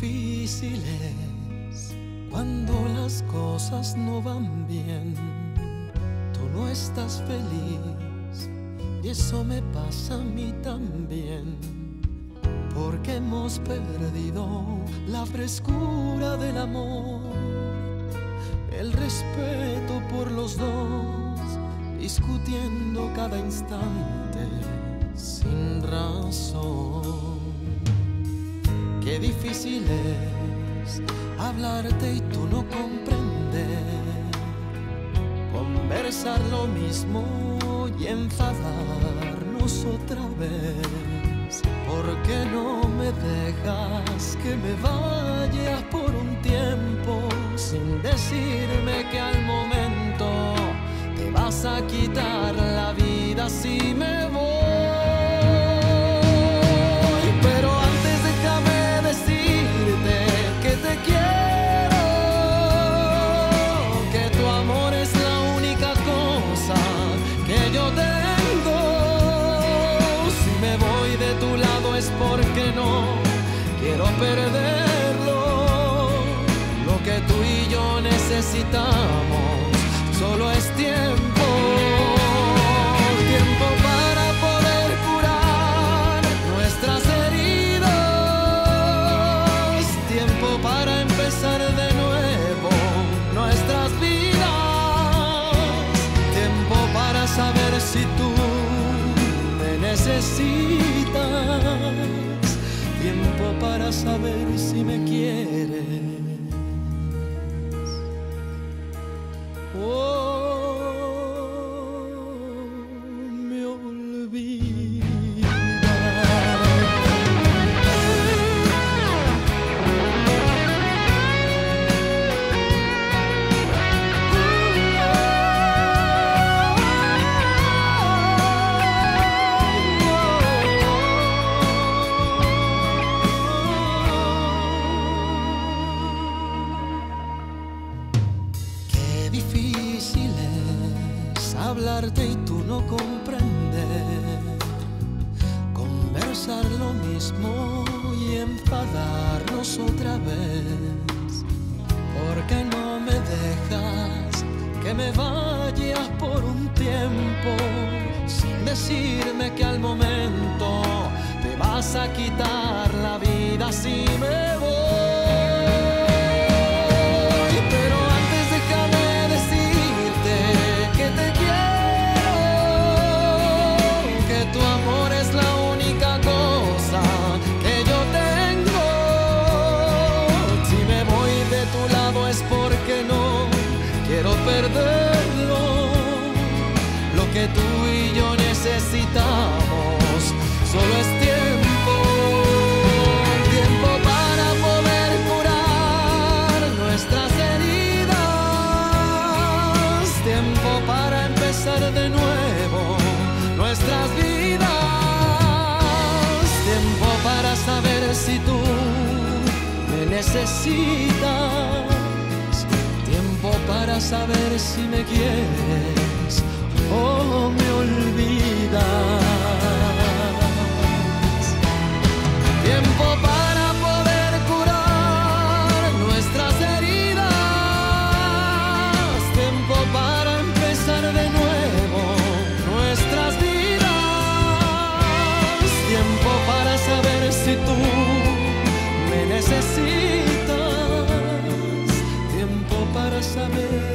Qué difícil es cuando las cosas no van bien. Tú no estás feliz y eso me pasa a mí también. Porque hemos perdido la frescura del amor, el respeto por los dos, discutiendo cada instante sin razón. Qué difícil es hablarte y tú no comprender, conversar lo mismo y enfadarnos otra vez. ¿Por qué no me dejas que me vaya por un tiempo sin decirme que al momento te vas a quitar la vida si me voy? Perderlo. Lo que tú y yo necesitamos solo es tiempo. Tiempo para poder curar nuestras heridas. Tiempo para empezar de nuevo nuestras vidas. Tiempo para saber si tú me necesitas. Tiempo para saber si me quieres. Hablarte y tú no comprender, conversar lo mismo y enfadarnos otra vez. ¿Por qué no me dejas que me vayas por un tiempo sin decirme que al momento te vas a quitar la vida si me voy? Que tú y yo necesitamos solo es tiempo. Tiempo para poder curar nuestras heridas. Tiempo para empezar de nuevo nuestras vidas. Tiempo para saber si tú me necesitas. Tiempo para saber si me quieres o me olvidas. Tiempo para poder curar nuestras heridas. Tiempo para empezar de nuevo nuestras vidas. Tiempo para saber si tú me necesitas. Tiempo para saber